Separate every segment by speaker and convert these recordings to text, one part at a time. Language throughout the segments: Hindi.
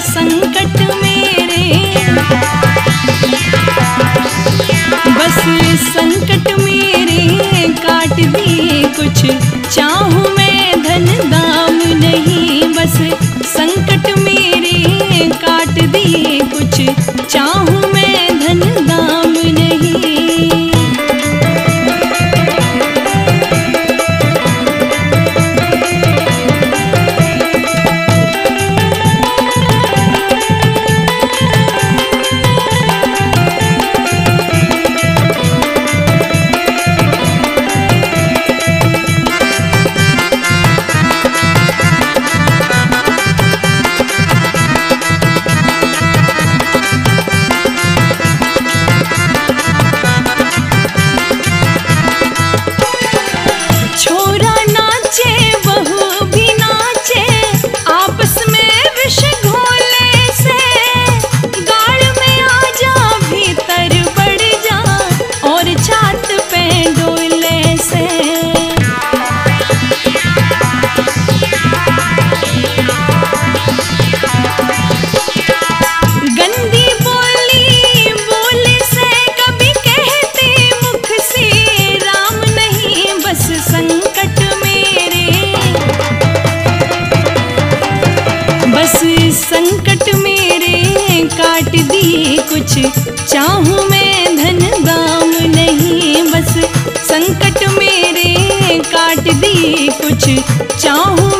Speaker 1: संकट मेरे। बस संकट मेरे काट दिए कुछ चाहूँ चाहूँ मैं धन दाम नहीं बस संकट मेरे काट दी कुछ। चाहूँ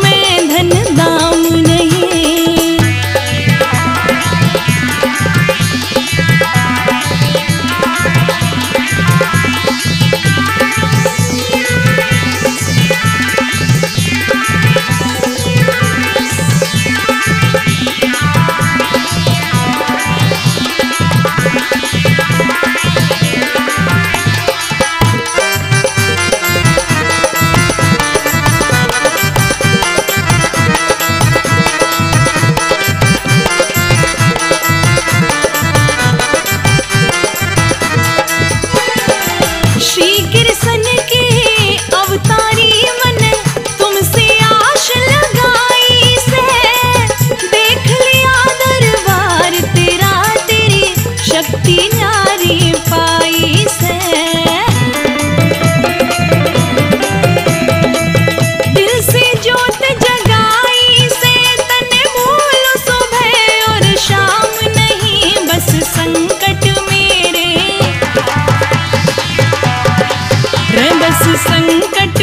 Speaker 1: संकट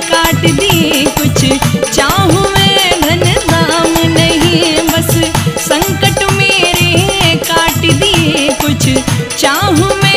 Speaker 1: काट कुछ। चाहूँ मैं धन नहीं बस संकट काट दिए कुछ। चाहूँ मैं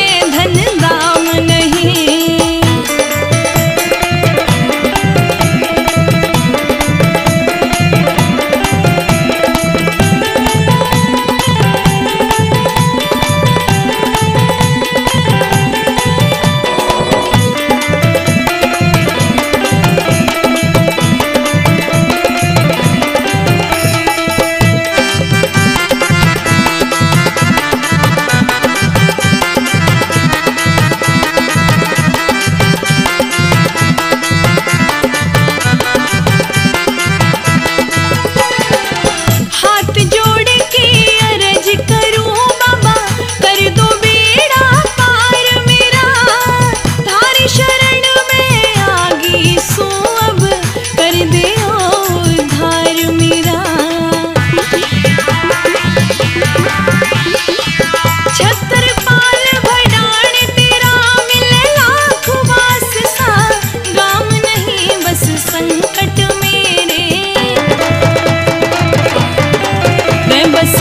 Speaker 1: बस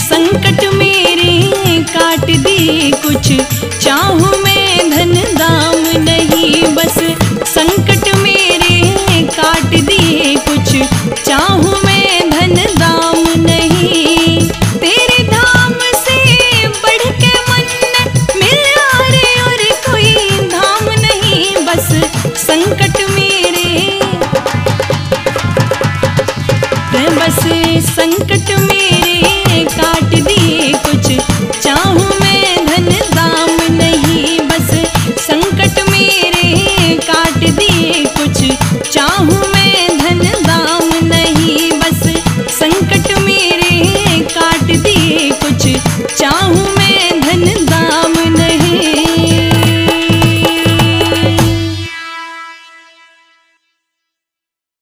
Speaker 1: संकट मेरे काट दी कुछ। चाहूँ मैं धन दाम नहीं, बस संकट मेरे काट दिए कुछ। चाहूँ मैं धन दाम नहीं, तेरे धाम से बढ़ के मन मिल रे और कोई धाम नहीं, बस संकट मेरे। बस संकट मेरे